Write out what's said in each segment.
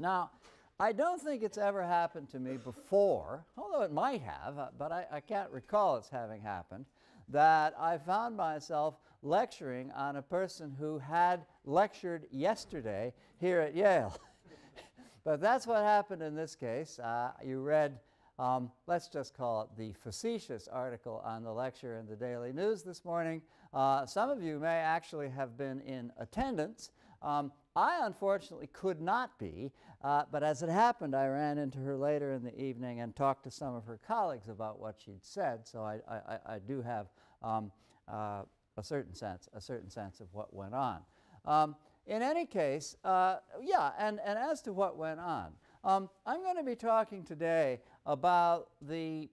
Now, I don't think it's ever happened to me before, although it might have, uh, but I, I can't recall it's having happened, that I found myself lecturing on a person who had lectured yesterday here at Yale. but that's what happened in this case. Uh, you read, um, let's just call it the facetious article on the lecture in the Daily News this morning. Uh, some of you may actually have been in attendance. Um, I unfortunately could not be, uh, but as it happened, I ran into her later in the evening and talked to some of her colleagues about what she'd said, so I, I, I do have um, uh, a certain sense, a certain sense of what went on. Um, in any case, uh, yeah, and, and as to what went on, um, I'm going to be talking today about the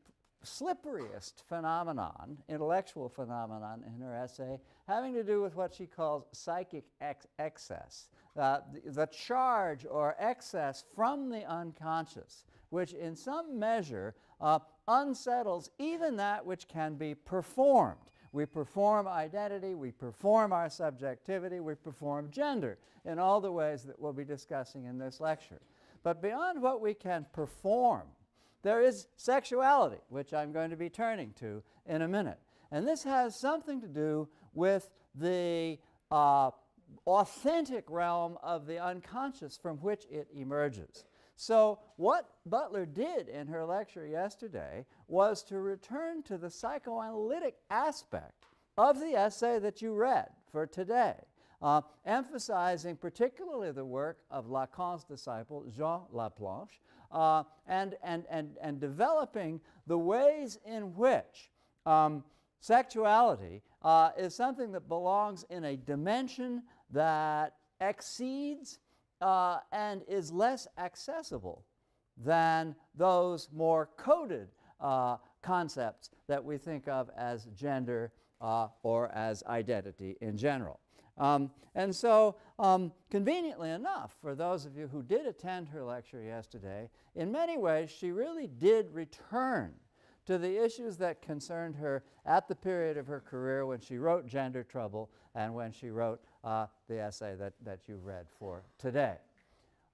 slipperiest phenomenon, intellectual phenomenon in her essay, having to do with what she calls psychic ex excess, uh, the, the charge or excess from the unconscious, which in some measure uh, unsettles even that which can be performed. We perform identity, we perform our subjectivity, we perform gender in all the ways that we'll be discussing in this lecture. But beyond what we can perform, there is sexuality, which I'm going to be turning to in a minute. And this has something to do with the uh, authentic realm of the unconscious from which it emerges. So what Butler did in her lecture yesterday was to return to the psychoanalytic aspect of the essay that you read for today, uh, emphasizing particularly the work of Lacan's disciple Jean Laplanche, uh, and, and, and, and developing the ways in which um, sexuality uh, is something that belongs in a dimension that exceeds uh, and is less accessible than those more coded uh, concepts that we think of as gender uh, or as identity in general. Um, and so, um, conveniently enough, for those of you who did attend her lecture yesterday, in many ways she really did return to the issues that concerned her at the period of her career when she wrote Gender Trouble and when she wrote uh, the essay that, that you read for today.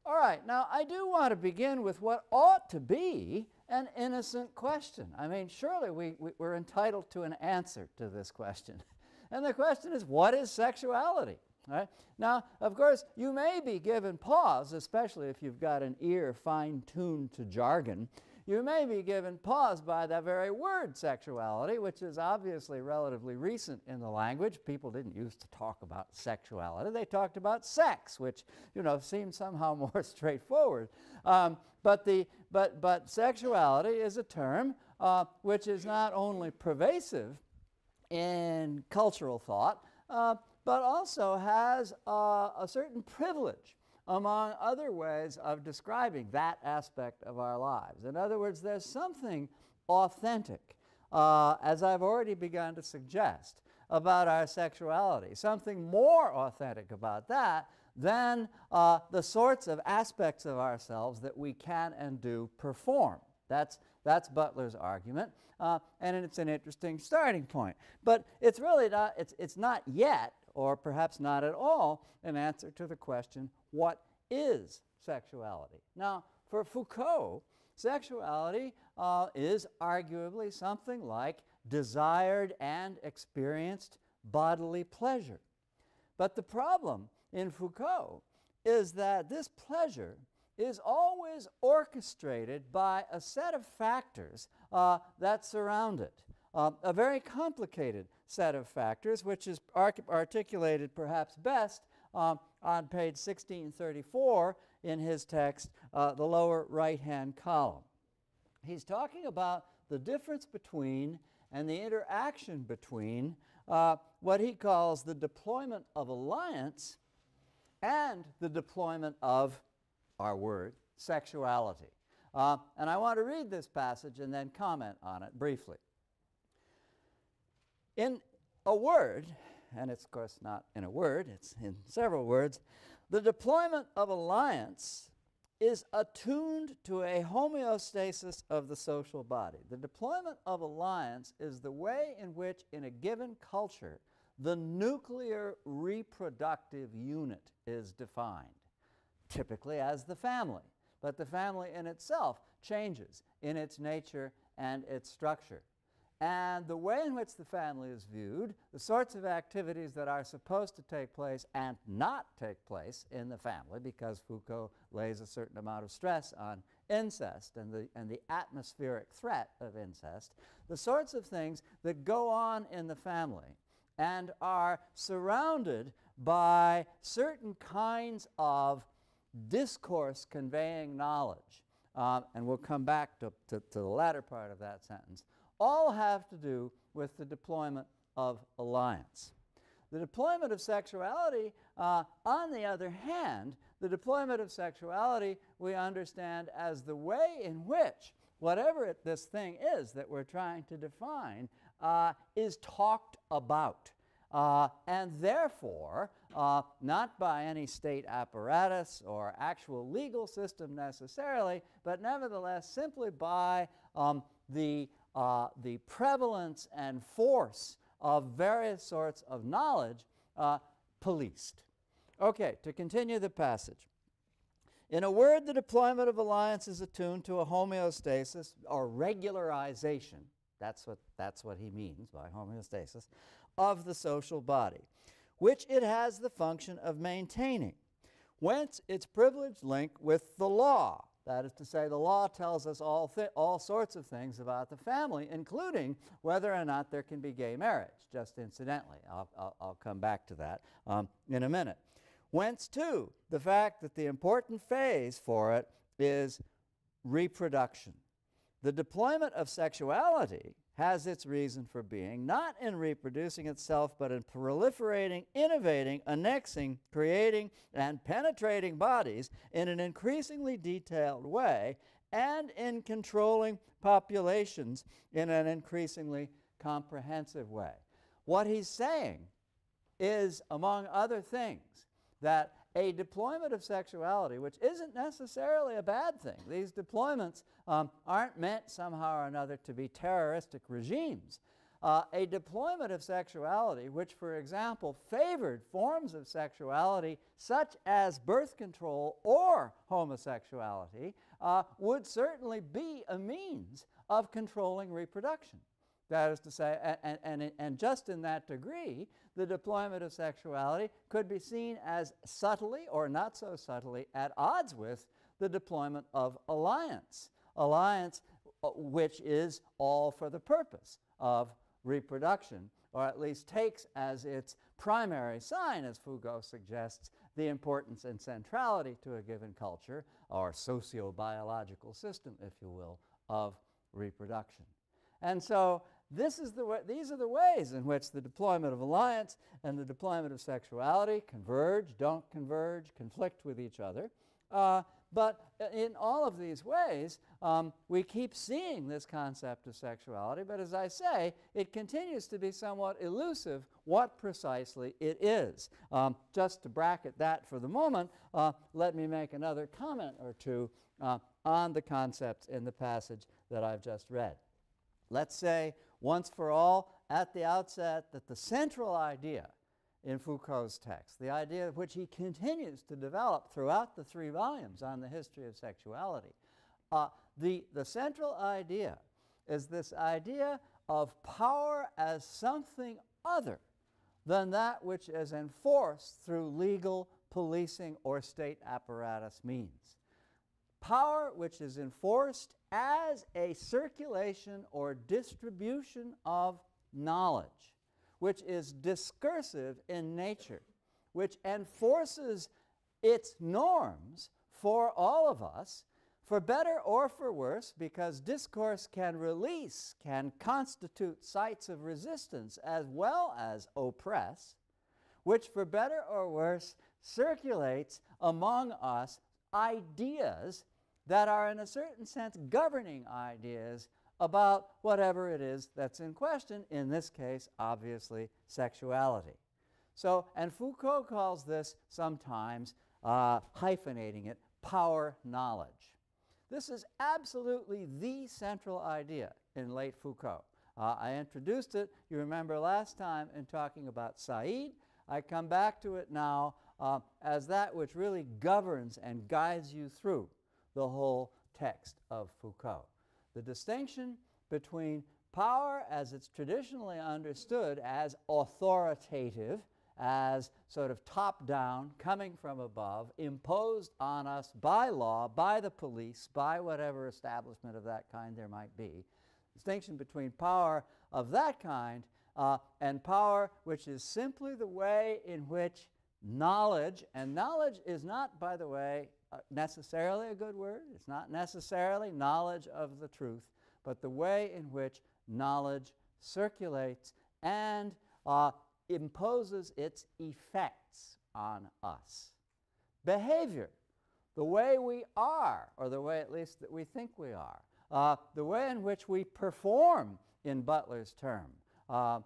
All right, now I do want to begin with what ought to be an innocent question. I mean, surely we, we, we're entitled to an answer to this question. and the question is, what is sexuality? Right? Now, of course, you may be given pause, especially if you've got an ear fine-tuned to jargon, you may be given pause by that very word sexuality, which is obviously relatively recent in the language. People didn't used to talk about sexuality. They talked about sex, which, you know, seems somehow more straightforward. Um, but, the, but, but sexuality is a term uh, which is not only pervasive in cultural thought, uh, but also has uh, a certain privilege among other ways of describing that aspect of our lives. In other words, there's something authentic, uh, as I've already begun to suggest, about our sexuality, something more authentic about that than uh, the sorts of aspects of ourselves that we can and do perform. That's, that's Butler's argument, uh, and it's an interesting starting point. But it's really not, it's, it's not yet, or perhaps not at all, an answer to the question, what is sexuality? Now, for Foucault, sexuality uh, is arguably something like desired and experienced bodily pleasure. But the problem in Foucault is that this pleasure is always orchestrated by a set of factors uh, that surround it. Uh, a very complicated set of factors, which is articulated perhaps best um, on page 1634 in his text, uh, the lower right-hand column. He's talking about the difference between and the interaction between uh, what he calls the deployment of alliance and the deployment of our word, sexuality. Uh, and I want to read this passage and then comment on it briefly. In a word, and it's of course not in a word, it's in several words, the deployment of alliance is attuned to a homeostasis of the social body. The deployment of alliance is the way in which in a given culture the nuclear reproductive unit is defined. Typically as the family. But the family in itself changes in its nature and its structure. And the way in which the family is viewed, the sorts of activities that are supposed to take place and not take place in the family, because Foucault lays a certain amount of stress on incest and the, and the atmospheric threat of incest, the sorts of things that go on in the family and are surrounded by certain kinds of discourse conveying knowledge. Um, and we'll come back to, to, to the latter part of that sentence all have to do with the deployment of alliance. The deployment of sexuality, uh, on the other hand, the deployment of sexuality we understand as the way in which whatever it, this thing is that we're trying to define uh, is talked about. Uh, and therefore, uh, not by any state apparatus or actual legal system necessarily, but nevertheless simply by um, the uh, the prevalence and force of various sorts of knowledge uh, policed. Okay, to continue the passage. In a word, the deployment of alliance is attuned to a homeostasis or regularization, that's what, that's what he means by homeostasis, of the social body, which it has the function of maintaining, whence its privileged link with the law, that is to say, the law tells us all, all sorts of things about the family, including whether or not there can be gay marriage, just incidentally. I'll, I'll, I'll come back to that um, in a minute. Whence, too, the fact that the important phase for it is reproduction. The deployment of sexuality has its reason for being, not in reproducing itself, but in proliferating, innovating, annexing, creating, and penetrating bodies in an increasingly detailed way, and in controlling populations in an increasingly comprehensive way. What he's saying is, among other things, that a deployment of sexuality, which isn't necessarily a bad thing. These deployments um, aren't meant somehow or another to be terroristic regimes. Uh, a deployment of sexuality, which, for example, favored forms of sexuality such as birth control or homosexuality, uh, would certainly be a means of controlling reproduction. That is to say, and, and, and just in that degree, the deployment of sexuality could be seen as subtly or not so subtly at odds with the deployment of alliance. Alliance uh, which is all for the purpose of reproduction, or at least takes as its primary sign, as Foucault suggests, the importance and centrality to a given culture, or socio-biological system, if you will, of reproduction. And so this is the way, these are the ways in which the deployment of alliance and the deployment of sexuality converge, don't converge, conflict with each other. Uh, but in all of these ways, um, we keep seeing this concept of sexuality, but as I say, it continues to be somewhat elusive what precisely it is. Um, just to bracket that for the moment, uh, let me make another comment or two uh, on the concepts in the passage that I've just read. Let's say once for all at the outset that the central idea in Foucault's text, the idea which he continues to develop throughout the three volumes on the history of sexuality, uh, the, the central idea is this idea of power as something other than that which is enforced through legal, policing, or state apparatus means. Power which is enforced as a circulation or distribution of knowledge, which is discursive in nature, which enforces its norms for all of us, for better or for worse, because discourse can release, can constitute sites of resistance as well as oppress, which for better or worse circulates among us ideas that are, in a certain sense, governing ideas about whatever it is that's in question, in this case, obviously, sexuality. So, and Foucault calls this sometimes, uh, hyphenating it, power knowledge. This is absolutely the central idea in late Foucault. Uh, I introduced it, you remember last time, in talking about Said. I come back to it now uh, as that which really governs and guides you through the whole text of Foucault. The distinction between power as it's traditionally understood as authoritative, as sort of top down, coming from above, imposed on us by law, by the police, by whatever establishment of that kind there might be. Distinction between power of that kind uh, and power which is simply the way in which knowledge, and knowledge is not, by the way, necessarily a good word. It's not necessarily knowledge of the truth, but the way in which knowledge circulates and uh, imposes its effects on us. Behavior, the way we are, or the way at least that we think we are, uh, the way in which we perform, in Butler's term, uh,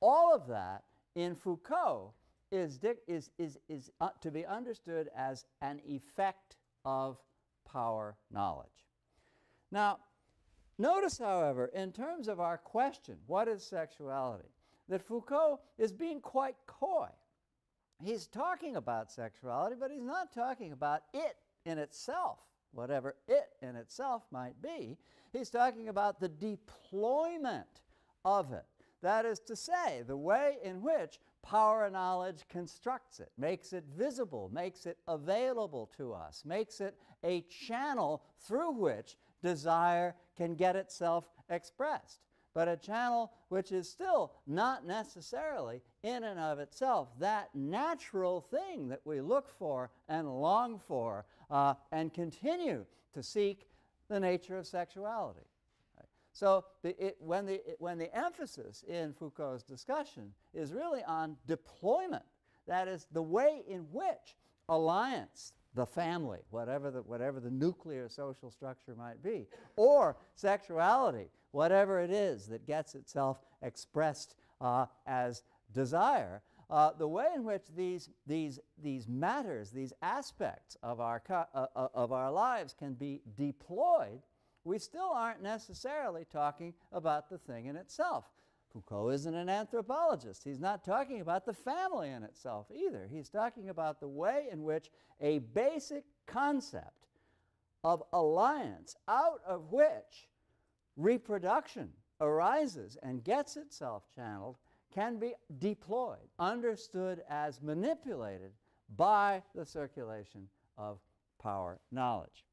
all of that in Foucault is, is, is, is uh, to be understood as an effect of power knowledge. Now, notice, however, in terms of our question, what is sexuality, that Foucault is being quite coy. He's talking about sexuality, but he's not talking about it in itself, whatever it in itself might be. He's talking about the deployment of it. That is to say, the way in which power of knowledge constructs it, makes it visible, makes it available to us, makes it a channel through which desire can get itself expressed. But a channel which is still not necessarily, in and of itself, that natural thing that we look for and long for uh, and continue to seek the nature of sexuality. So the, it, when, the, it, when the emphasis in Foucault's discussion is really on deployment, that is the way in which alliance, the family, whatever the, whatever the nuclear social structure might be, or sexuality, whatever it is that gets itself expressed uh, as desire, uh, the way in which these, these, these matters, these aspects of our, uh, uh, of our lives can be deployed we still aren't necessarily talking about the thing in itself. Foucault isn't an anthropologist. He's not talking about the family in itself either. He's talking about the way in which a basic concept of alliance, out of which reproduction arises and gets itself channeled, can be deployed, understood as manipulated by the circulation of power knowledge.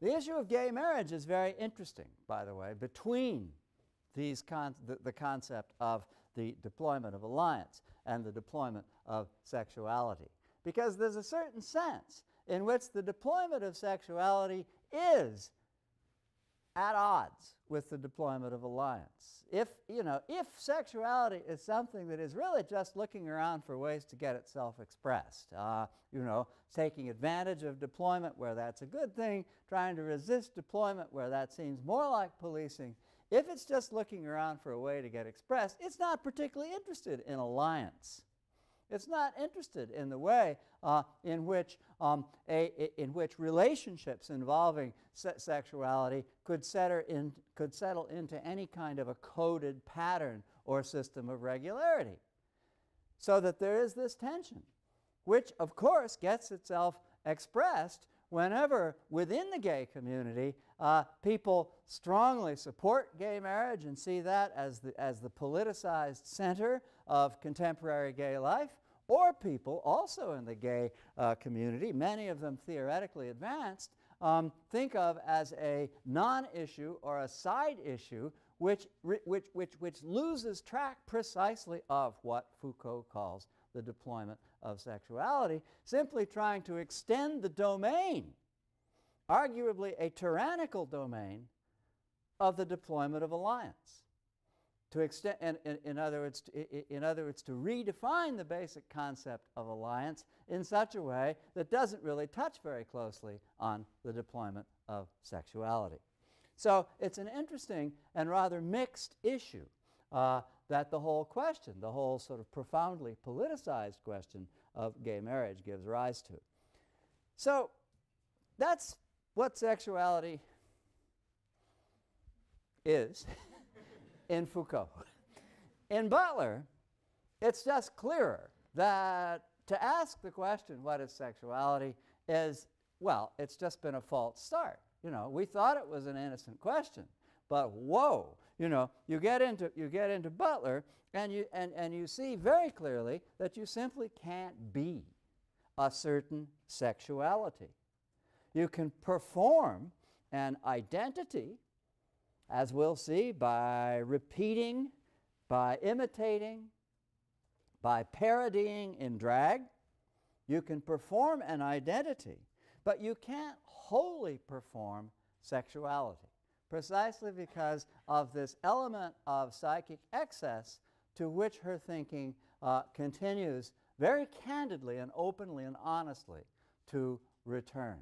The issue of gay marriage is very interesting, by the way, between these con the, the concept of the deployment of alliance and the deployment of sexuality. Because there's a certain sense in which the deployment of sexuality is at odds with the deployment of alliance. If, you know, if sexuality is something that is really just looking around for ways to get itself expressed, uh, you know, taking advantage of deployment where that's a good thing, trying to resist deployment where that seems more like policing, if it's just looking around for a way to get expressed, it's not particularly interested in alliance. It's not interested in the way uh, in, which, um, a, in which relationships involving se sexuality could, in, could settle into any kind of a coded pattern or system of regularity. So that there is this tension, which of course gets itself expressed whenever within the gay community uh, people strongly support gay marriage and see that as the, as the politicized center of contemporary gay life, or people also in the gay uh, community, many of them theoretically advanced, um, think of as a non-issue or a side issue which, which, which, which loses track precisely of what Foucault calls the deployment of sexuality, simply trying to extend the domain, arguably a tyrannical domain, of the deployment of alliance to extend, in, in, other words, to, in other words, to redefine the basic concept of alliance in such a way that doesn't really touch very closely on the deployment of sexuality. So it's an interesting and rather mixed issue uh, that the whole question, the whole sort of profoundly politicized question of gay marriage gives rise to. So that's what sexuality is. in Foucault. in Butler, it's just clearer that to ask the question, what is sexuality, is, well, it's just been a false start. You know, we thought it was an innocent question, but whoa, you know, you get into, you get into Butler and you, and, and you see very clearly that you simply can't be a certain sexuality. You can perform an identity, as we'll see, by repeating, by imitating, by parodying in drag. You can perform an identity, but you can't wholly perform sexuality, precisely because of this element of psychic excess to which her thinking uh, continues very candidly and openly and honestly to return.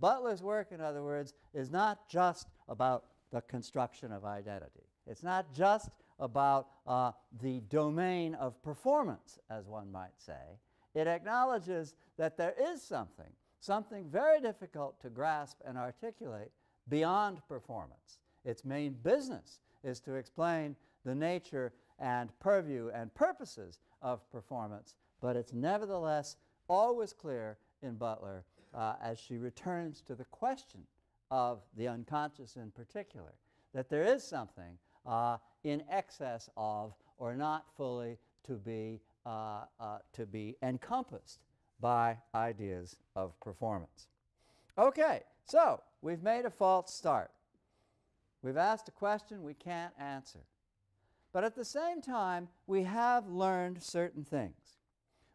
Butler's work, in other words, is not just about the construction of identity. It's not just about uh, the domain of performance, as one might say. It acknowledges that there is something, something very difficult to grasp and articulate beyond performance. Its main business is to explain the nature and purview and purposes of performance, but it's nevertheless always clear in Butler uh, as she returns to the question of the unconscious in particular, that there is something uh, in excess of or not fully to be, uh, uh to be encompassed by ideas of performance. Okay, so we've made a false start. We've asked a question we can't answer. But at the same time, we have learned certain things.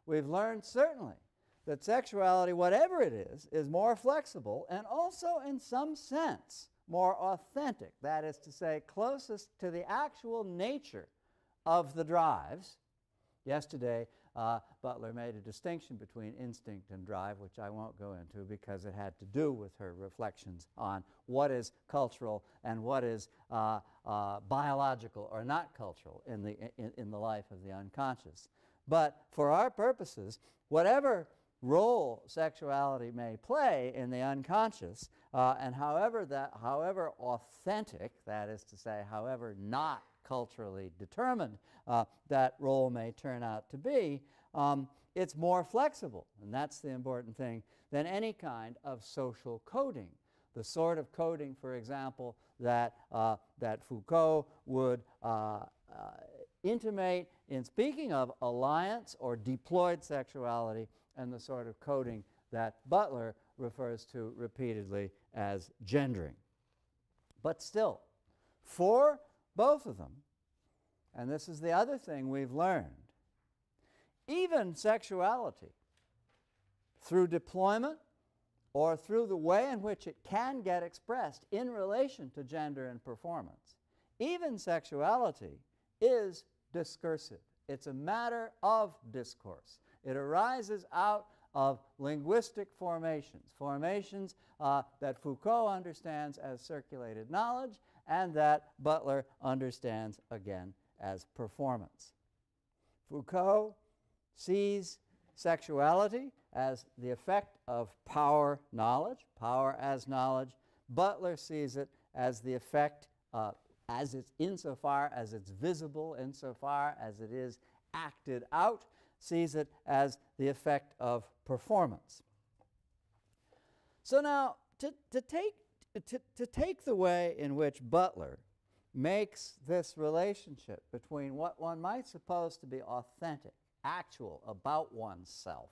We've learned certainly that sexuality, whatever it is, is more flexible and also, in some sense, more authentic. That is to say, closest to the actual nature of the drives. Yesterday, uh, Butler made a distinction between instinct and drive, which I won't go into because it had to do with her reflections on what is cultural and what is uh, uh, biological or not cultural in the, in, in the life of the unconscious. But for our purposes, whatever role sexuality may play in the unconscious, uh, and however that, however authentic, that is to say, however not culturally determined uh, that role may turn out to be, um, it's more flexible, and that's the important thing, than any kind of social coding. The sort of coding, for example, that, uh, that Foucault would uh, uh, intimate in speaking of alliance or deployed sexuality and the sort of coding that Butler refers to repeatedly as gendering. But still, for both of them, and this is the other thing we've learned, even sexuality, through deployment or through the way in which it can get expressed in relation to gender and performance, even sexuality is discursive. It's a matter of discourse. It arises out of linguistic formations, formations uh, that Foucault understands as circulated knowledge and that Butler understands again as performance. Foucault sees sexuality as the effect of power knowledge, power as knowledge. Butler sees it as the effect, uh, as it's insofar as it's visible, insofar as it is acted out, sees it as the effect of performance. So now, to, to, take, to, to take the way in which Butler makes this relationship between what one might suppose to be authentic, actual, about oneself,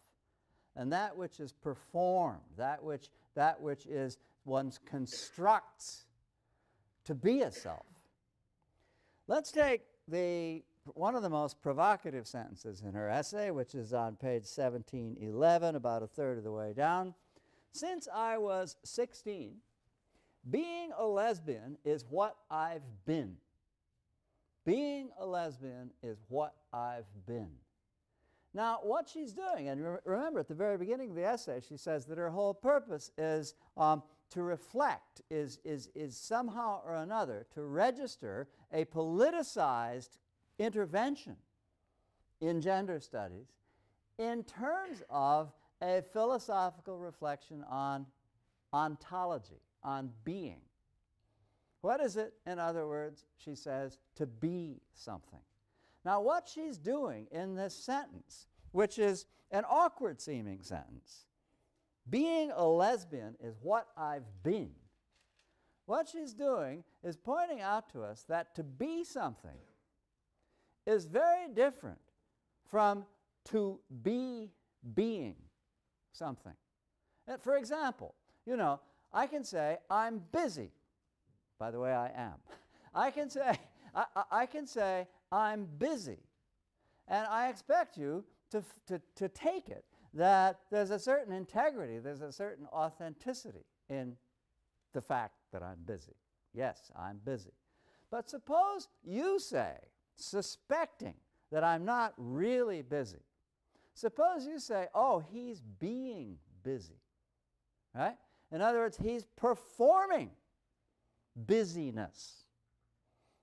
and that which is performed, that which, that which is one's constructs to be a self. Let's take the one of the most provocative sentences in her essay, which is on page 1711, about a third of the way down. Since I was 16, being a lesbian is what I've been. Being a lesbian is what I've been. Now, what she's doing, and re remember at the very beginning of the essay, she says that her whole purpose is um, to reflect, is, is, is somehow or another to register a politicized intervention in gender studies in terms of a philosophical reflection on ontology, on being. What is it, in other words, she says, to be something? Now, what she's doing in this sentence, which is an awkward seeming sentence. Being a lesbian is what I've been. What she's doing is pointing out to us that to be something is very different from to be being something. For example, you know, I can say, I'm busy. By the way, I am. I can say, I, I can say, I'm busy. And I expect you to, to, to take it that there's a certain integrity, there's a certain authenticity in the fact that I'm busy. Yes, I'm busy. But suppose you say, suspecting that I'm not really busy, suppose you say, oh, he's being busy, right? In other words, he's performing busyness.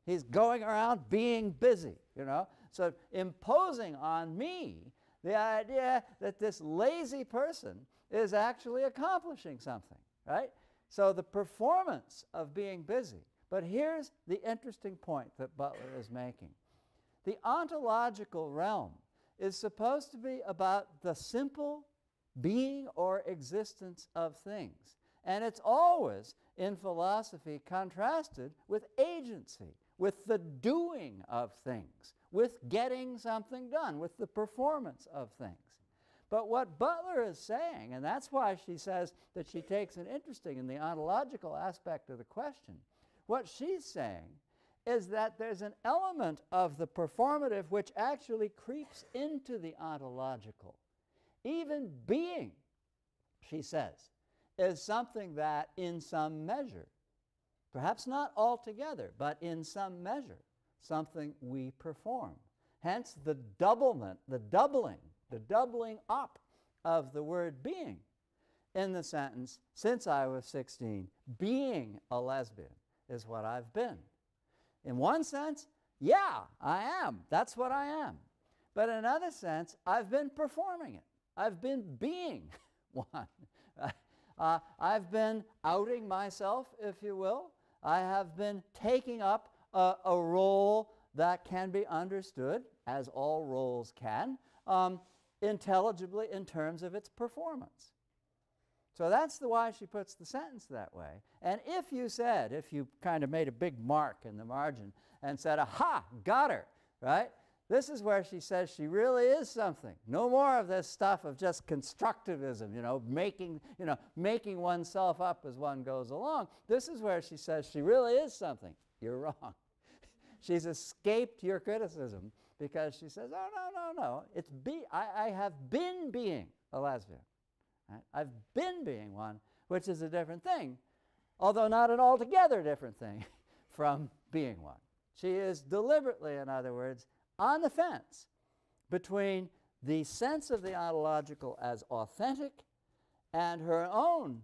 He's going around being busy, you know? So imposing on me the idea that this lazy person is actually accomplishing something, right? So the performance of being busy. But here's the interesting point that Butler is making. The ontological realm is supposed to be about the simple being or existence of things. And it's always, in philosophy, contrasted with agency, with the doing of things, with getting something done, with the performance of things. But what Butler is saying, and that's why she says that she takes an interest in the ontological aspect of the question, what she's saying is that there's an element of the performative which actually creeps into the ontological. Even being, she says, is something that in some measure, perhaps not altogether, but in some measure, something we perform. Hence the doublement, the doubling the doubling up of the word being in the sentence, since I was 16, being a lesbian is what I've been. In one sense, yeah, I am. That's what I am. But in another sense, I've been performing it. I've been being one. uh, I've been outing myself, if you will. I have been taking up a, a role that can be understood, as all roles can, um, intelligibly in terms of its performance. So that's the why she puts the sentence that way. And if you said, if you kind of made a big mark in the margin and said, aha, got her, right? This is where she says she really is something. No more of this stuff of just constructivism, you know, making, you know, making oneself up as one goes along. This is where she says she really is something. You're wrong. She's escaped your criticism because she says, oh, no, no, no. It's be, I, I have been being a lesbian. Right? I've been being one, which is a different thing, although not an altogether different thing from being one. She is deliberately, in other words, on the fence between the sense of the ontological as authentic and her own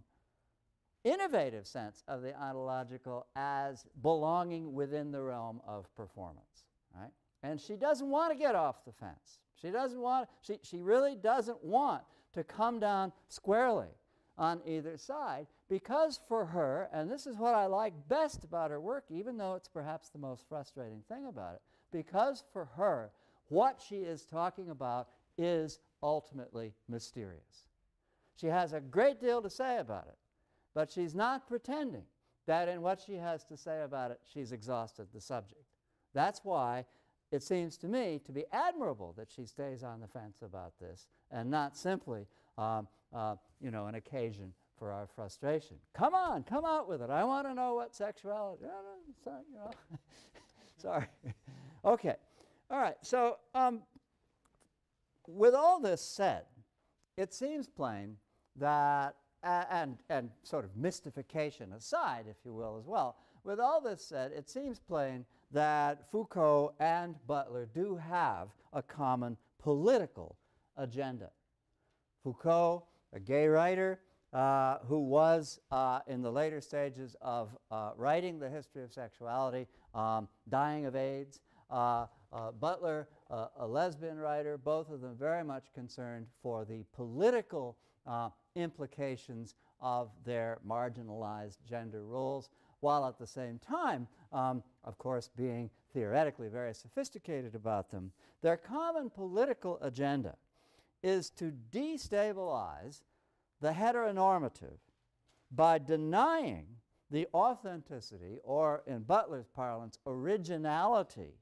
innovative sense of the ontological as belonging within the realm of performance. Right? And she doesn't want to get off the fence. She doesn't want, she, she really doesn't want to come down squarely on either side because for her, and this is what I like best about her work, even though it's perhaps the most frustrating thing about it, because for her, what she is talking about is ultimately mysterious. She has a great deal to say about it, but she's not pretending that in what she has to say about it, she's exhausted the subject. That's why it seems to me to be admirable that she stays on the fence about this and not simply, um, uh, you know, an occasion for our frustration. Come on, come out with it. I want to know what sexuality. Sorry, okay. All right. So, um, with all this said, it seems plain that, and, and sort of mystification aside, if you will, as well, with all this said, it seems plain that Foucault and Butler do have a common political agenda. Foucault, a gay writer uh, who was uh, in the later stages of uh, writing the history of sexuality, um, dying of AIDS. Uh, uh, Butler, uh, a lesbian writer, both of them very much concerned for the political implications of their marginalized gender roles while at the same time, um, of course, being theoretically very sophisticated about them. Their common political agenda is to destabilize the heteronormative by denying the authenticity, or in Butler's parlance, originality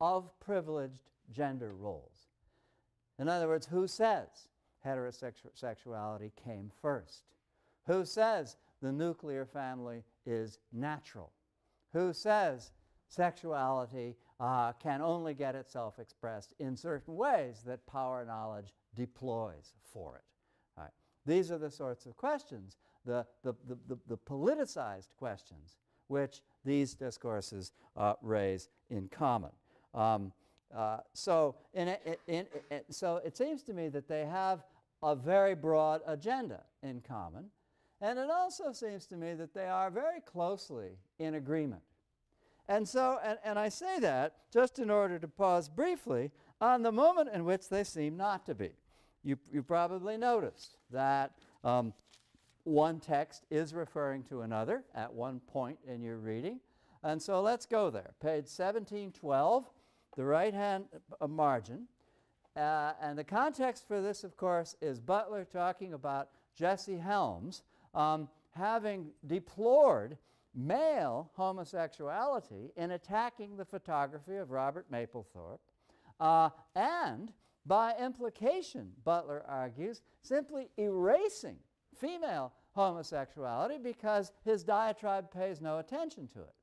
of privileged gender roles. In other words, who says heterosexuality came first? Who says the nuclear family is natural? Who says sexuality uh, can only get itself expressed in certain ways that power knowledge deploys for it? Right. These are the sorts of questions, the, the, the, the, the politicized questions, which these discourses uh, raise in common. Um, uh, so, in, in, in, so it seems to me that they have a very broad agenda in common, and it also seems to me that they are very closely in agreement. And so, and, and I say that just in order to pause briefly on the moment in which they seem not to be. You, you probably noticed that um, one text is referring to another at one point in your reading. And so let's go there. Page 1712, the right hand uh, margin. Uh, and the context for this, of course, is Butler talking about Jesse Helms um, having deplored male homosexuality in attacking the photography of Robert Mapplethorpe, uh, and by implication, Butler argues, simply erasing female homosexuality because his diatribe pays no attention to it.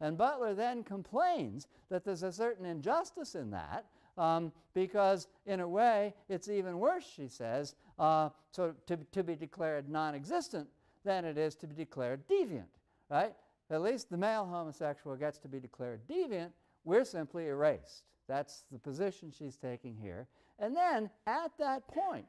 And Butler then complains that there's a certain injustice in that um, because, in a way, it's even worse, she says, uh, so to, to be declared non existent than it is to be declared deviant right? At least the male homosexual gets to be declared deviant. We're simply erased. That's the position she's taking here. And then at that point,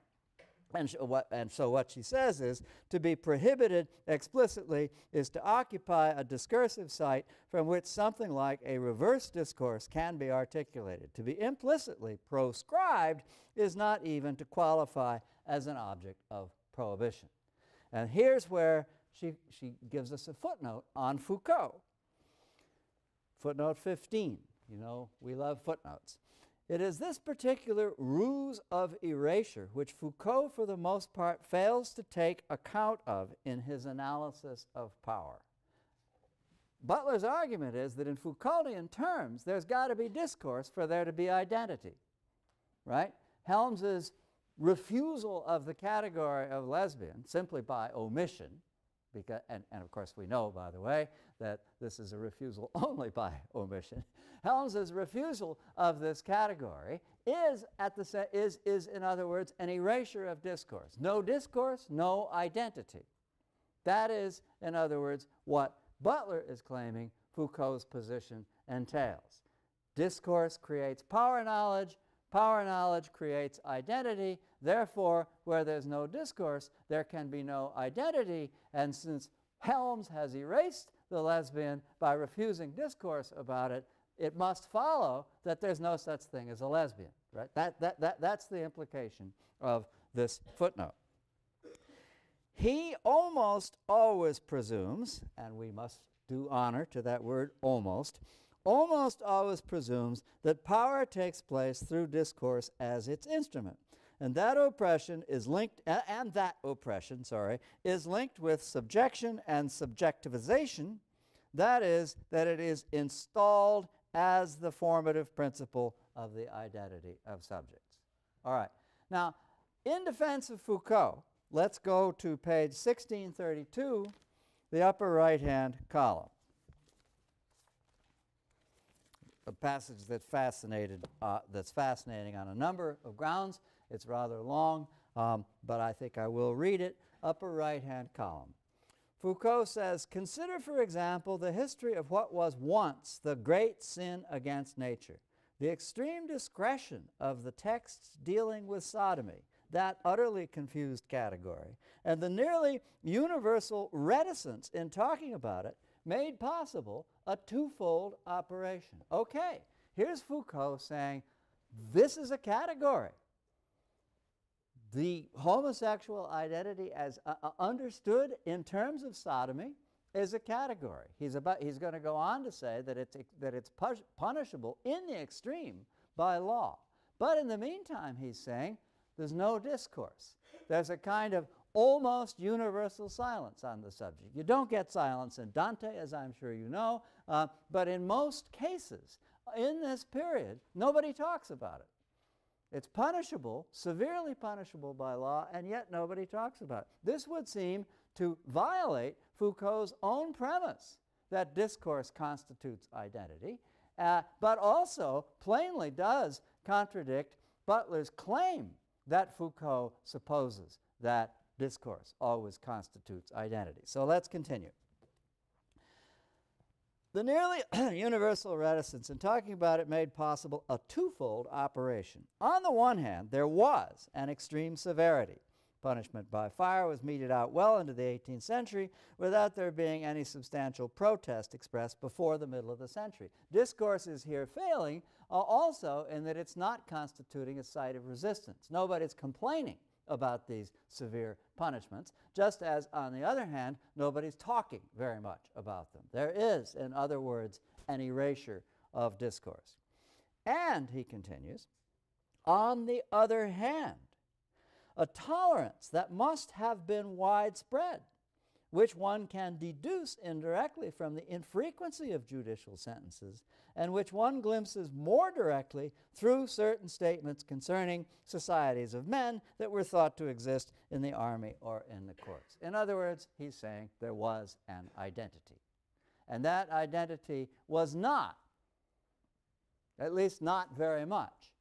and, what, and, so what she says is to be prohibited explicitly is to occupy a discursive site from which something like a reverse discourse can be articulated. To be implicitly proscribed is not even to qualify as an object of prohibition. And here's where she, she gives us a footnote on Foucault. Footnote 15. You know, we love footnotes. It is this particular ruse of erasure which Foucault, for the most part, fails to take account of in his analysis of power. Butler's argument is that in Foucauldian terms, there's got to be discourse for there to be identity, right? Helms's refusal of the category of lesbian simply by omission because, and, and of course we know, by the way, that this is a refusal only by omission. Helms's refusal of this category is, at the is, is, in other words, an erasure of discourse. No discourse, no identity. That is, in other words, what Butler is claiming Foucault's position entails. Discourse creates power knowledge, Power knowledge creates identity. Therefore, where there's no discourse, there can be no identity. And since Helms has erased the lesbian by refusing discourse about it, it must follow that there's no such thing as a lesbian. Right? That, that, that, that's the implication of this footnote. He almost always presumes, and we must do honor to that word almost, almost always presumes that power takes place through discourse as its instrument. And that oppression is linked, uh, and that oppression, sorry, is linked with subjection and subjectivization. That is, that it is installed as the formative principle of the identity of subjects. All right. Now, in defense of Foucault, let's go to page 1632, the upper right hand column a passage that fascinated, uh, that's fascinating on a number of grounds. It's rather long, um, but I think I will read it. Upper right-hand column. Foucault says, consider, for example, the history of what was once the great sin against nature, the extreme discretion of the texts dealing with sodomy, that utterly confused category, and the nearly universal reticence in talking about it made possible a twofold operation. Okay, here's Foucault saying this is a category. The homosexual identity as uh, uh understood in terms of sodomy is a category. He's, about, he's going to go on to say that it's, that it's punishable in the extreme by law. But in the meantime, he's saying There's no discourse. There's a kind of almost universal silence on the subject. You don't get silence in Dante, as I'm sure you know, uh, but in most cases in this period, nobody talks about it. It's punishable, severely punishable by law, and yet nobody talks about it. This would seem to violate Foucault's own premise that discourse constitutes identity, uh, but also plainly does contradict Butler's claim that Foucault supposes that discourse always constitutes identity. So let's continue. The nearly universal reticence in talking about it made possible a twofold operation. On the one hand, there was an extreme severity. Punishment by fire was meted out well into the 18th century without there being any substantial protest expressed before the middle of the century. Discourse is here failing uh, also in that it's not constituting a site of resistance. Nobody's complaining about these severe punishments, just as, on the other hand, nobody's talking very much about them. There is, in other words, an erasure of discourse. And, he continues, on the other hand, a tolerance that must have been widespread which one can deduce indirectly from the infrequency of judicial sentences, and which one glimpses more directly through certain statements concerning societies of men that were thought to exist in the army or in the courts. In other words, he's saying there was an identity. And that identity was not, at least not very much,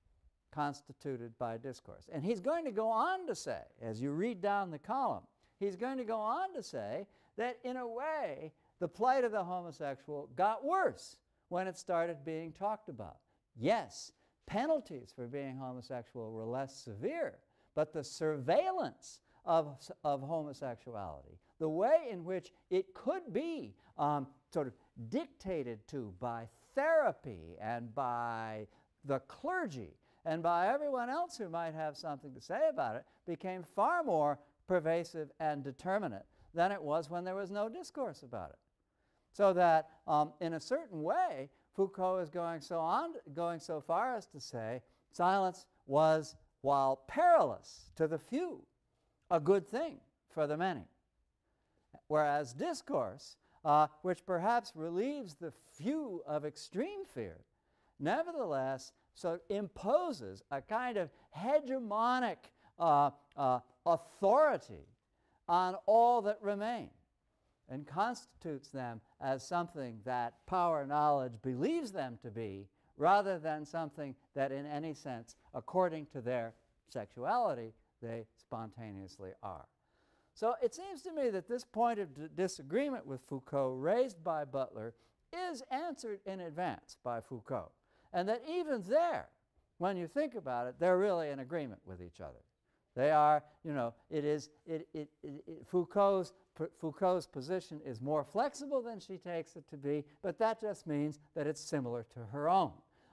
constituted by discourse. And he's going to go on to say, as you read down the column, he's going to go on to say that in a way, the plight of the homosexual got worse when it started being talked about. Yes, penalties for being homosexual were less severe, but the surveillance of, of homosexuality, the way in which it could be um, sort of dictated to by therapy and by the clergy and by everyone else who might have something to say about it, became far more pervasive and determinate than it was when there was no discourse about it. So that um, in a certain way, Foucault is going so, on, going so far as to say silence was, while perilous to the few, a good thing for the many. Whereas discourse, uh, which perhaps relieves the few of extreme fear, nevertheless so imposes a kind of hegemonic uh, uh, authority on all that remain and constitutes them as something that power knowledge believes them to be rather than something that in any sense, according to their sexuality, they spontaneously are. So it seems to me that this point of disagreement with Foucault raised by Butler is answered in advance by Foucault. And that even there, when you think about it, they're really in agreement with each other. They are, you know, it is, it, it, it, it Foucault's, Foucault's position is more flexible than she takes it to be, but that just means that it's similar to her own.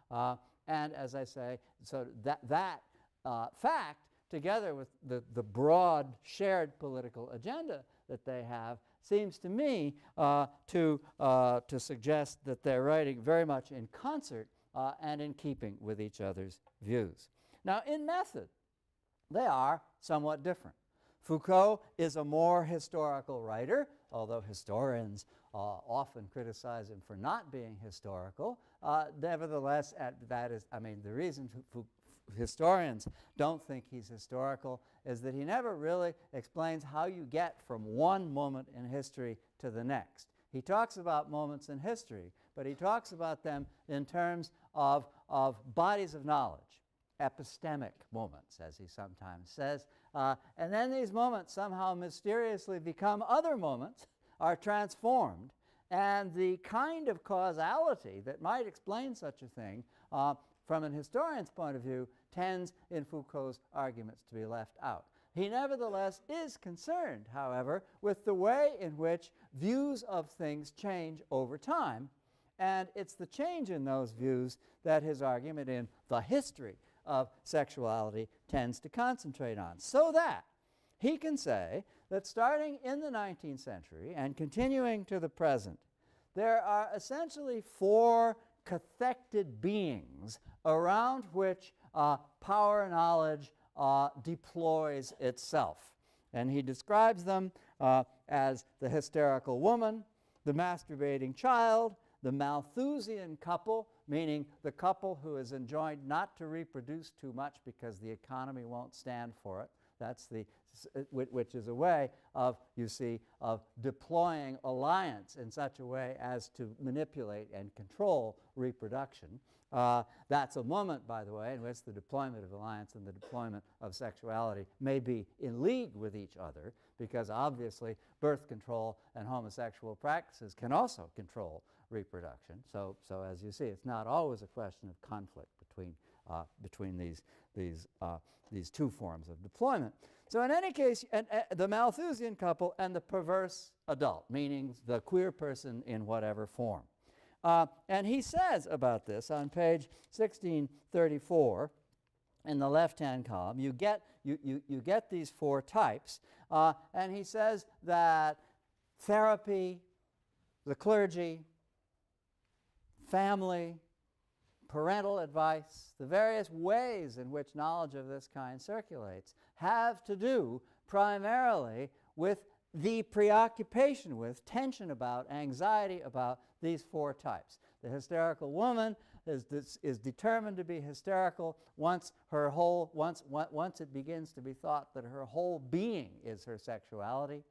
Uh, and as I say, so that, that uh, fact, together with the, the broad shared political agenda that they have, seems to me uh, to, uh, to suggest that they're writing very much in concert uh, and in keeping with each other's views. Now, in method, they are somewhat different. Foucault is a more historical writer, although historians uh, often criticize him for not being historical. Uh, nevertheless, that is, I mean, the reason historians don't think he's historical is that he never really explains how you get from one moment in history to the next. He talks about moments in history, but he talks about them in terms of, of bodies of knowledge epistemic moments, as he sometimes says. Uh, and then these moments somehow mysteriously become other moments, are transformed, and the kind of causality that might explain such a thing uh, from an historian's point of view tends in Foucault's arguments to be left out. He nevertheless is concerned, however, with the way in which views of things change over time, and it's the change in those views that his argument in The History of sexuality tends to concentrate on. So that he can say that starting in the 19th century and continuing to the present, there are essentially four cathected beings around which uh, power and knowledge uh, deploys itself. And he describes them uh, as the hysterical woman, the masturbating child, the Malthusian couple, meaning the couple who is enjoined not to reproduce too much because the economy won't stand for it. That's the, uh, which is a way of, you see, of deploying alliance in such a way as to manipulate and control reproduction. Uh, that's a moment, by the way, in which the deployment of alliance and the deployment of sexuality may be in league with each other because obviously birth control and homosexual practices can also control reproduction. So, so as you see, it's not always a question of conflict between, uh, between these, these, uh, these two forms of deployment. So in any case, and, uh, the Malthusian couple and the perverse adult, meaning the queer person in whatever form. Uh, and he says about this on page 1634 in the left-hand column, you get, you, you, you get these four types. Uh, and he says that therapy, the clergy, family, parental advice, the various ways in which knowledge of this kind circulates have to do primarily with the preoccupation with, tension about, anxiety about these four types. The hysterical woman is, is determined to be hysterical once her whole, once, once it begins to be thought that her whole being is her sexuality.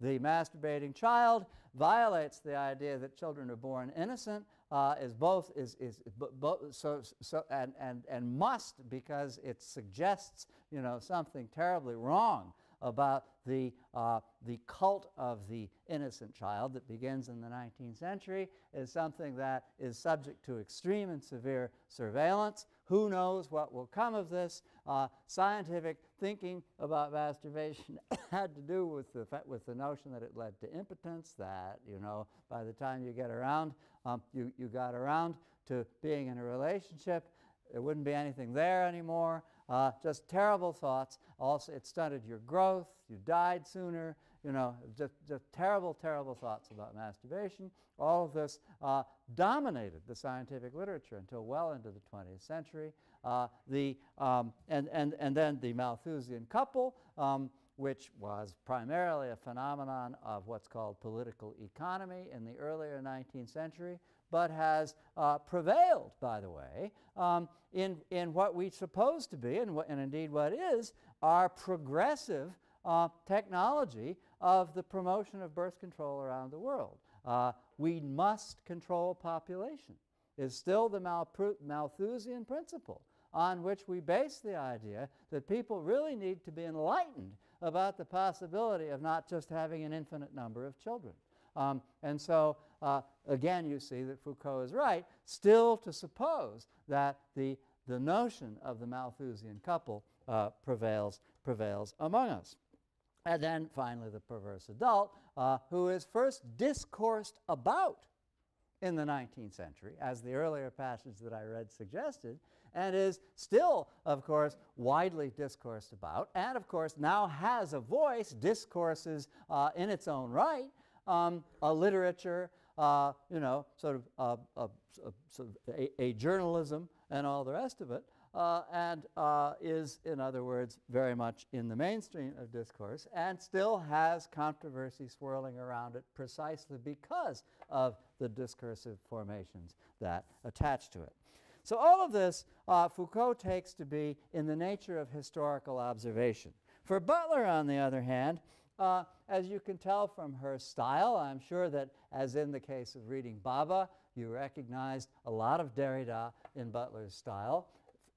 The masturbating child violates the idea that children are born innocent, uh, is both is, is both so, so and, and, and must because it suggests you know something terribly wrong about the, uh, the cult of the innocent child that begins in the 19th century is something that is subject to extreme and severe surveillance. Who knows what will come of this? Uh, scientific thinking about masturbation had to do with the, with the notion that it led to impotence, that, you know, by the time you get around, um, you, you got around to being in a relationship, there wouldn't be anything there anymore. Uh, just terrible thoughts. Also, it stunted your growth. You died sooner. You know, just, just terrible, terrible thoughts about masturbation. All of this uh, dominated the scientific literature until well into the 20th century. Uh, the, um, and, and, and then the Malthusian couple, um, which was primarily a phenomenon of what's called political economy in the earlier 19th century, but has uh, prevailed, by the way, um, in, in what we suppose to be, and, and indeed what is, our progressive uh, technology of the promotion of birth control around the world. Uh, we must control population is still the Malthusian principle on which we base the idea that people really need to be enlightened about the possibility of not just having an infinite number of children. Um, and so uh, again, you see that Foucault is right, still to suppose that the, the notion of the Malthusian couple uh, prevails, prevails among us. And then finally, the perverse adult, uh, who is first discoursed about in the 19th century, as the earlier passage that I read suggested, and is still, of course, widely discoursed about, and of course now has a voice, discourses uh, in its own right, um, a literature, uh, you know, sort of, uh, sort of a, a, journalism and all the rest of it, uh, and uh, is, in other words, very much in the mainstream of discourse and still has controversy swirling around it precisely because of the discursive formations that attach to it. So all of this uh, Foucault takes to be in the nature of historical observation. For Butler, on the other hand, uh, as you can tell from her style, I'm sure that as in the case of reading Bhabha, you recognized a lot of Derrida in Butler's style.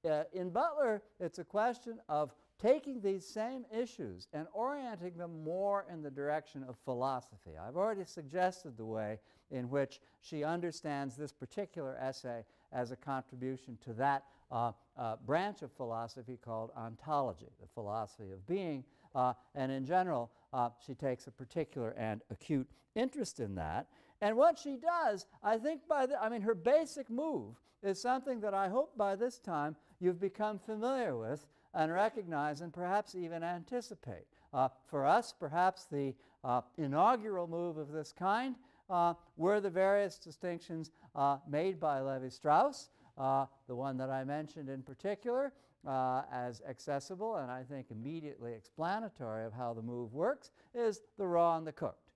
Uh, in Butler, it's a question of taking these same issues and orienting them more in the direction of philosophy. I've already suggested the way in which she understands this particular essay as a contribution to that uh, uh, branch of philosophy called ontology, the philosophy of being, uh, and in general, uh, she takes a particular and acute interest in that. And what she does, I think by the, I mean, her basic move is something that I hope by this time you've become familiar with and recognize and perhaps even anticipate. Uh, for us, perhaps the uh, inaugural move of this kind uh, were the various distinctions uh, made by Levi-Strauss, uh, the one that I mentioned in particular, uh, as accessible and I think immediately explanatory of how the move works is the raw and the cooked.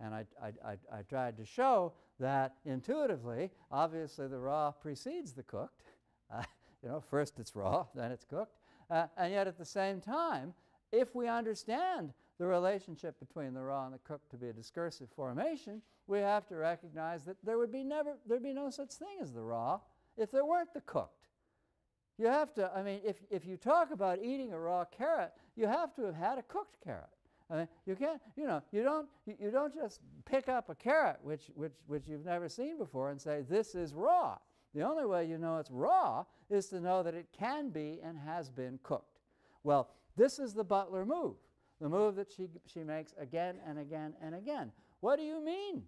And I, I, I, I, tried to show that intuitively, obviously the raw precedes the cooked. You know, first it's raw, then it's cooked. Uh, and yet at the same time, if we understand the relationship between the raw and the cooked to be a discursive formation, we have to recognize that there would be never, there'd be no such thing as the raw if there weren't the cooked. You have to, I mean, if, if you talk about eating a raw carrot, you have to have had a cooked carrot. I mean, you can't, you know, you don't, you, you don't just pick up a carrot which, which, which you've never seen before and say, this is raw. The only way you know it's raw is to know that it can be and has been cooked. Well, this is the Butler move, the move that she, she makes again and again and again. What do you mean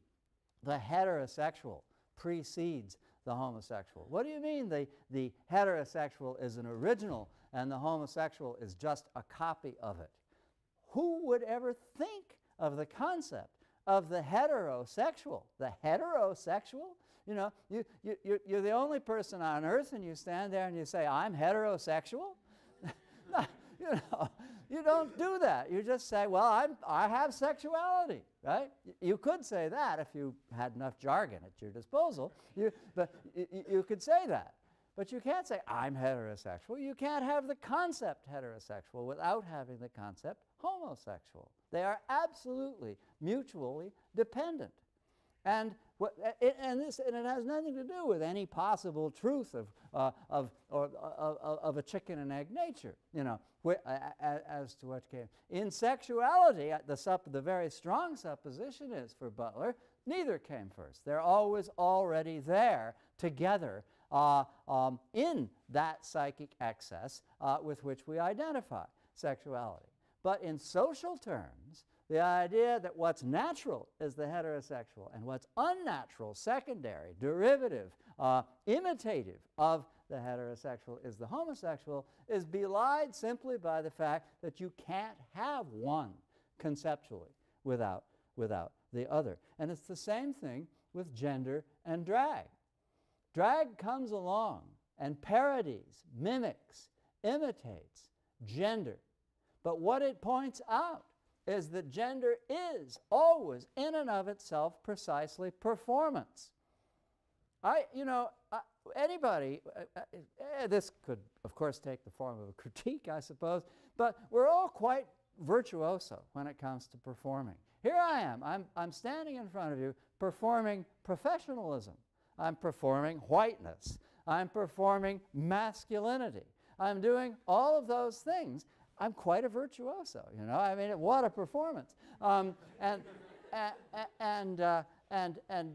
the heterosexual precedes the homosexual? What do you mean the, the heterosexual is an original and the homosexual is just a copy of it? Who would ever think of the concept of the heterosexual? The heterosexual? You know, you, you, you're, you're the only person on earth and you stand there and you say, I'm heterosexual? you know, you don't do that. You just say, well, I'm, I have sexuality, right? You could say that if you had enough jargon at your disposal. You, but you could say that. But you can't say, I'm heterosexual. You can't have the concept heterosexual without having the concept homosexual. They are absolutely mutually dependent. And, what, and, this, and it has nothing to do with any possible truth of, uh, of, or, uh, of a chicken and egg nature, you know, as to what came. In sexuality, the, sup- the very strong supposition is for Butler, neither came first. They're always already there together uh, um, in that psychic excess uh, with which we identify sexuality. But in social terms, the idea that what's natural is the heterosexual and what's unnatural, secondary, derivative, uh, imitative of the heterosexual is the homosexual is belied simply by the fact that you can't have one conceptually without, without the other. And it's the same thing with gender and drag. Drag comes along and parodies, mimics, imitates gender. But what it points out is that gender is always, in and of itself, precisely performance. I, you know, uh, anybody, uh, uh, this could, of course, take the form of a critique, I suppose, but we're all quite virtuoso when it comes to performing. Here I am, I'm, I'm standing in front of you performing professionalism. I'm performing whiteness. I'm performing masculinity. I'm doing all of those things I'm quite a virtuoso, you know. I mean, what a performance. Um, and, and, uh, and, and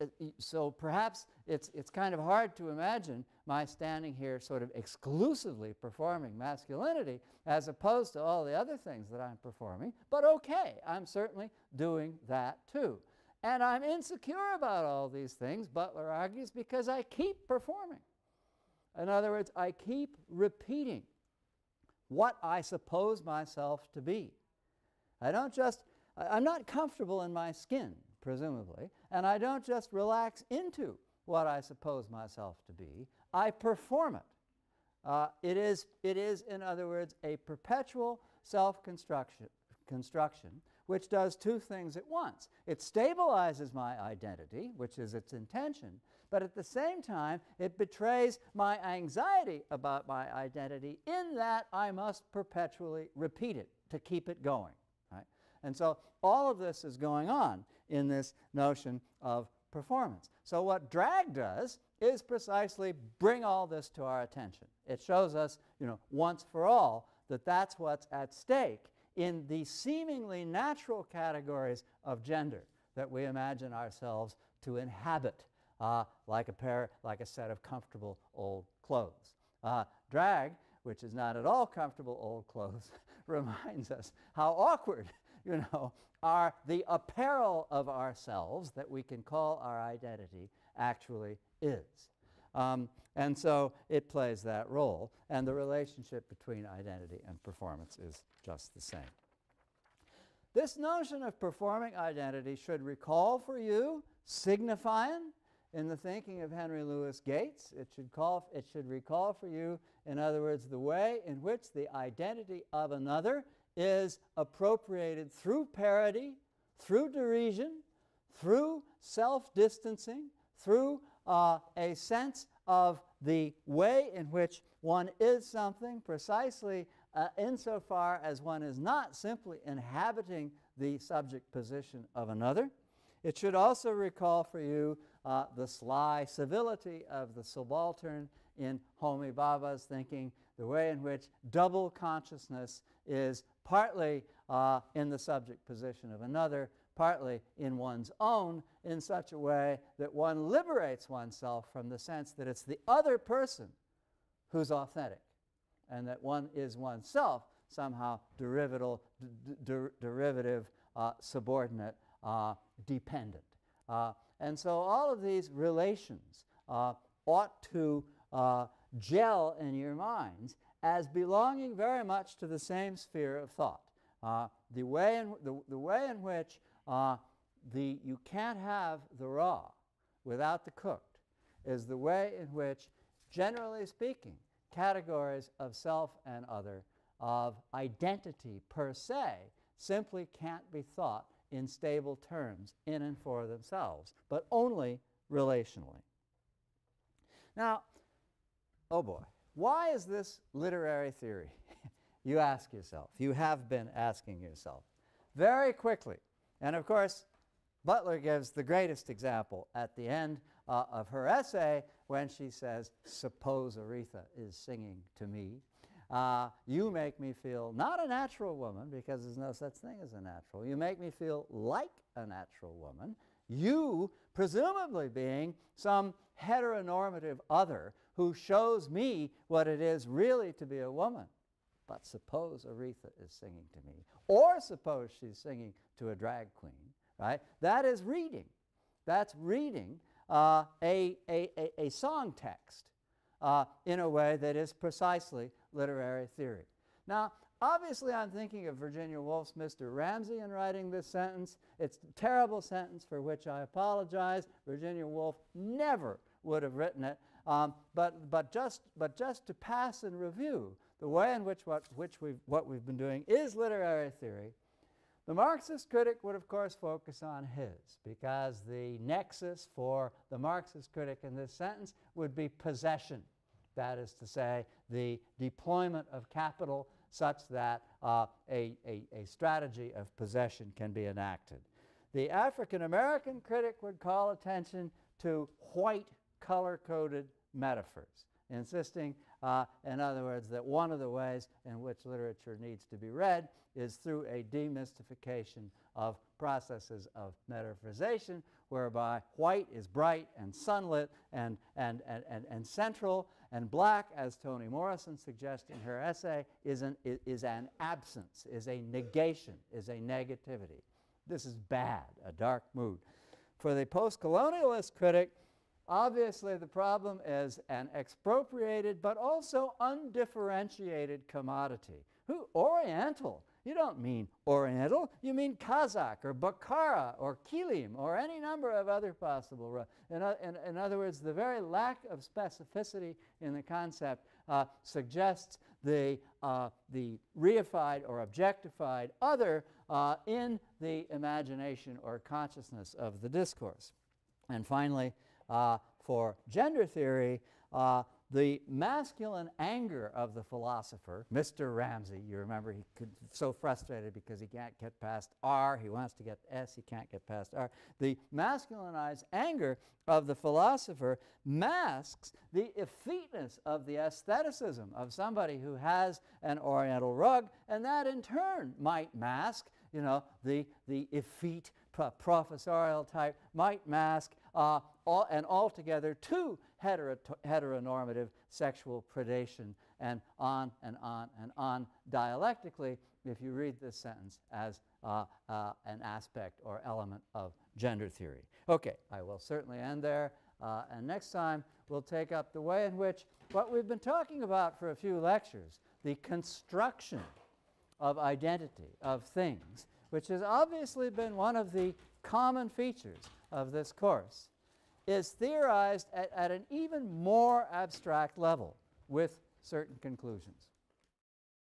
uh, so perhaps it's, it's kind of hard to imagine my standing here sort of exclusively performing masculinity as opposed to all the other things that I'm performing. But okay, I'm certainly doing that too. And I'm insecure about all these things, Butler argues, because I keep performing. In other words, I keep repeating what I suppose myself to be. I don't just, I'm not comfortable in my skin, presumably, and I don't just relax into what I suppose myself to be. I perform it. Uh, it, is, it is, in other words, a perpetual self-construction construction, which does two things at once. It stabilizes my identity, which is its intention, but at the same time, it betrays my anxiety about my identity in that I must perpetually repeat it to keep it going. Right? And so all of this is going on in this notion of performance. So what drag does is precisely bring all this to our attention. It shows us, you know, once for all that that's what's at stake in the seemingly natural categories of gender that we imagine ourselves to inhabit uh, like a pair, like a set of comfortable old clothes. Uh, drag, which is not at all comfortable old clothes, reminds us how awkward, you know, are the apparel of ourselves that we can call our identity actually is. Um, and so it plays that role, and the relationship between identity and performance is just the same. This notion of performing identity should recall for you signifying in the thinking of Henry Louis Gates. It should, call, it should recall for you, in other words, the way in which the identity of another is appropriated through parody, through derision, through self-distancing, through uh, a sense of the way in which one is something precisely uh, insofar as one is not simply inhabiting the subject position of another. It should also recall for you uh, the sly civility of the subaltern in Homi Bhabha's thinking, the way in which double consciousness is partly uh, in the subject position of another, partly in one's own, in such a way that one liberates oneself from the sense that it's the other person who's authentic and that one is oneself somehow derivative, derivative uh, subordinate, uh, dependent. Uh, and so all of these relations uh, ought to uh, gel in your minds as belonging very much to the same sphere of thought. Uh, the, way in, the, the way in which Uh, the, you can't have the raw without the cooked is the way in which, generally speaking, categories of self and other, of identity per se, simply can't be thought in stable terms in and for themselves, but only relationally. Now, oh boy, why is this literary theory? you ask yourself. You have been asking yourself. Very quickly. And of course, Butler gives the greatest example at the end uh, of her essay when she says, Suppose Aretha is singing to me. Uh, you make me feel not a natural woman because there's no such thing as a natural. You make me feel like a natural woman. You, presumably being some heteronormative other who shows me what it is really to be a woman. But suppose Aretha is singing to me, or suppose she's singing to a drag queen, right? That is reading. That's reading uh, a, a, a, a, song text uh, in a way that is precisely literary theory. Now, obviously, I'm thinking of Virginia Woolf's Mr. Ramsay in writing this sentence. It's a terrible sentence for which I apologize. Virginia Woolf never would have written it. Um, but, but, just, but just to pass in review the way in which, what, which we've, what we've been doing is literary theory, the Marxist critic would, of course, focus on his, because the nexus for the Marxist critic in this sentence would be possession. That is to say, the deployment of capital such that uh, a, a, a strategy of possession can be enacted. The African American critic would call attention to white color-coded metaphors, insisting, uh, in other words, that one of the ways in which literature needs to be read is through a demystification of processes of metaphysization, whereby white is bright and sunlit and, and, and, and, and central, and black, as Toni Morrison suggests in her essay, is an, is an absence, is a negation, is a negativity. This is bad, a dark mood. For the post-colonialist critic, obviously the problem is an expropriated but also undifferentiated commodity. Who? Oriental you don't mean Oriental, you mean Kazakh or Bukhara or Kilim or any number of other possible. In, in, in other words, the very lack of specificity in the concept uh, suggests the, uh, the reified or objectified other uh, in the imagination or consciousness of the discourse. And finally, uh, for gender theory, uh, the masculine anger of the philosopher, Mr. Ramsay, you remember he could so frustrated because he can't get past R, he wants to get S, he can't get past R. The masculinized anger of the philosopher masks the effeteness of the aestheticism of somebody who has an oriental rug, and that in turn might mask, you know, the, the effete professorial type, might mask uh, all, and altogether two heteronormative sexual predation and on and on and on dialectically if you read this sentence as uh, uh, an aspect or element of gender theory. Okay, I will certainly end there. Uh, and next time we'll take up the way in which what we've been talking about for a few lectures, the construction of identity, of things, which has obviously been one of the common features of this course is theorized at, at an even more abstract level with certain conclusions.